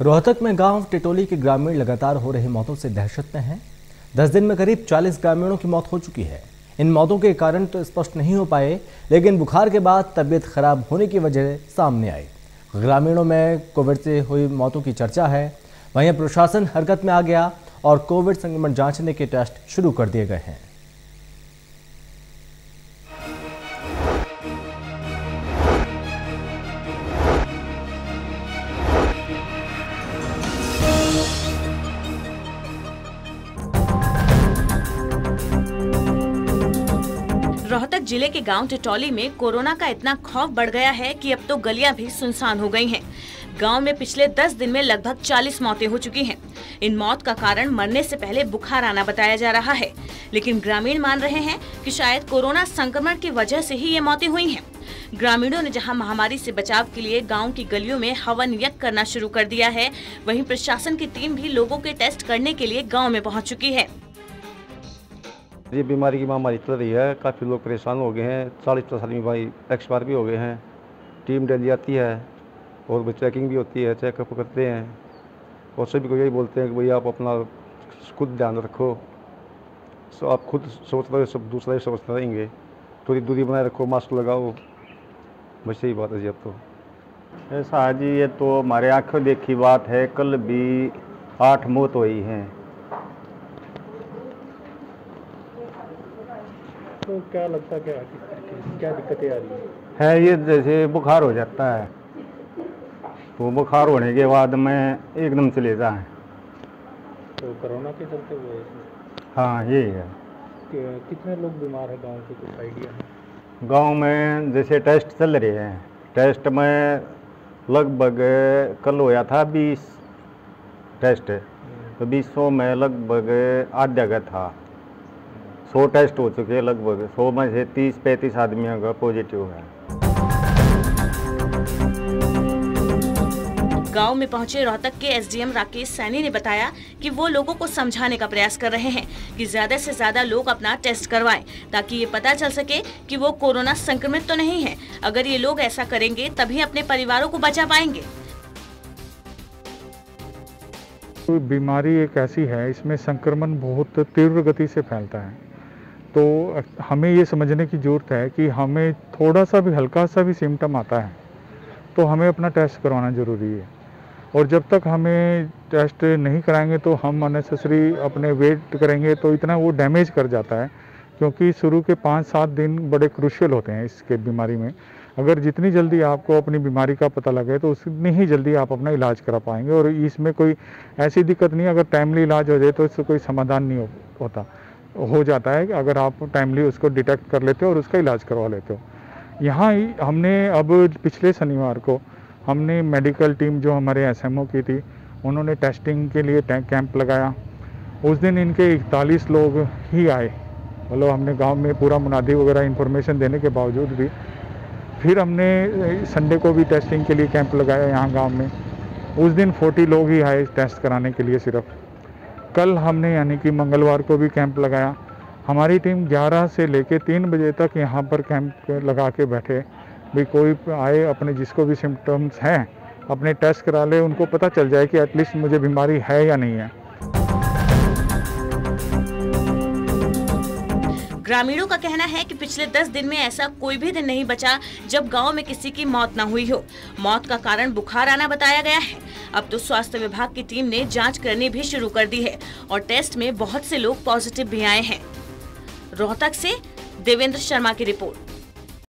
रोहतक में गाँव टिटोली के ग्रामीण लगातार हो रही मौतों से दहशत में हैं। दस दिन में करीब 40 ग्रामीणों की मौत हो चुकी है। इन मौतों के कारण तो स्पष्ट नहीं हो पाए, लेकिन बुखार के बाद तबीयत खराब होने की वजह सामने आई। ग्रामीणों में कोविड से हुई मौतों की चर्चा है। वहीं प्रशासन हरकत में आ गया और कोविड संक्रमण जांचने के टेस्ट शुरू कर दिए गए हैं। ज़िले के गाँव टिटौली में कोरोना का इतना खौफ बढ़ गया है कि अब तो गलियाँ भी सुनसान हो गई हैं। गाँव में पिछले 10 दिन में लगभग 40 मौतें हो चुकी हैं। इन मौत का कारण मरने से पहले बुखार आना बताया जा रहा है लेकिन ग्रामीण मान रहे हैं कि शायद कोरोना संक्रमण की वजह से ही ये मौतें हुई हैं। ग्रामीणों ने जहाँ महामारी से बचाव के लिए गाँव की गलियों में हवन यज्ञ करना शुरू कर दिया है, वहीं प्रशासन की टीम भी लोगों के टेस्ट करने के लिए गाँव में पहुँच चुकी है ये बीमारी की महामारी चल रही है, काफ़ी लोग परेशान हो गए हैं, चालीस पचास आदमी भाई एक्सपायर भी हो गए हैं, टीम डेली आती है, और चेकिंग भी होती है चेकअप करते हैं, और सभी को यही बोलते हैं कि भैया आप अपना खुद ध्यान रखो, सो आप खुद सोच रहे, सब दूसरा ही सोचते रहेंगे, थोड़ी दूरी बनाए रखो मास्क लगाओ, बस यही बात है जी अब तो। ऐसा है जी, ये तो हमारे आँखों देखी बात है, कल भी आठ मौत हुई हैं। तो क्या लगता क्या क्या दिक्कतें आ रही है? ये जैसे बुखार हो जाता है तो बुखार होने के बाद में एकदम चले जाए तो कोरोना के चलते हुए हाँ यही है। कितने लोग बीमार हैं गाँव के कुछ आइडिया है? गाँव में जैसे टेस्ट चल रहे हैं टेस्ट में लगभग कल होया था बीस टेस्ट तो बीसों में लगभग आधा का था। सौ टेस्ट हो चुके हैं लगभग सौ में से तीस पैंतीस आदमियों का पॉजिटिव है। गाँव में पहुँचे रोहतक के एसडीएम राकेश सैनी ने बताया कि वो लोगों को समझाने का प्रयास कर रहे हैं कि ज़्यादा से ज़्यादा लोग अपना टेस्ट करवाएँ ताकि ये पता चल सके कि वो कोरोना संक्रमित तो नहीं है। अगर ये लोग ऐसा करेंगे तभी अपने परिवारों को बचा पाएँगे। बीमारी एक ऐसी है इसमें संक्रमण बहुत तीव्र गति से फैलता है। तो हमें ये समझने की ज़रूरत है कि हमें थोड़ा सा भी हल्का सा भी सिम्टम आता है तो हमें अपना टेस्ट करवाना ज़रूरी है। और जब तक हमें टेस्ट नहीं कराएँगे तो हम अननेसेसरी अपने वेट करेंगे तो इतना वो डैमेज कर जाता है क्योंकि शुरू के पाँच सात दिन बड़े क्रुशियल होते हैं इसके बीमारी में। अगर जितनी जल्दी आपको अपनी बीमारी का पता लगे तो उतनी ही जल्दी आप अपना इलाज करा पाएँगे और इसमें कोई ऐसी दिक्कत नहीं अगर टाइमली इलाज हो जाए तो इससे कोई समाधान नहीं हो, होता। हो जाता है कि अगर आप टाइमली उसको डिटेक्ट कर लेते हो और उसका इलाज करवा लेते हो। यहाँ ही हमने अब पिछले शनिवार को हमने मेडिकल टीम जो हमारे एसएमओ की थी, उन्होंने टेस्टिंग के लिए कैंप लगाया। उस दिन इनके इकतालीस लोग ही आए। मतलब हमने गाँव में पूरा मुनादी वगैरह इन्फॉर्मेशन देने के बावजूद भी। फिर हमने संडे को भी टेस्टिंग के लिए कैंप लगाया यहाँ गाँव में। उस दिन 40 लोग ही आए टेस्ट कराने के लिए सिर्फ़। कल हमने यानी कि मंगलवार को भी कैंप लगाया। हमारी टीम 11 से लेके 3 बजे तक यहाँ पर कैंप लगा के बैठे। भी कोई आए, अपने जिसको भी सिम्टम्स हैं, अपने टेस्ट करा ले, उनको पता चल जाए कि एटलीस्ट मुझे बीमारी है या नहीं है। ग्रामीणों का कहना है कि पिछले 10 दिन में ऐसा कोई भी दिन नहीं बचा जब गाँव में किसी की मौत न हुई हो। मौत का कारण बुखार आना बताया गया है। अब तो स्वास्थ्य विभाग की टीम ने जाँच करनी भी शुरू कर दी है और टेस्ट में बहुत से लोग पॉजिटिव भी आए हैं। रोहतक से देवेंद्र शर्मा की रिपोर्ट।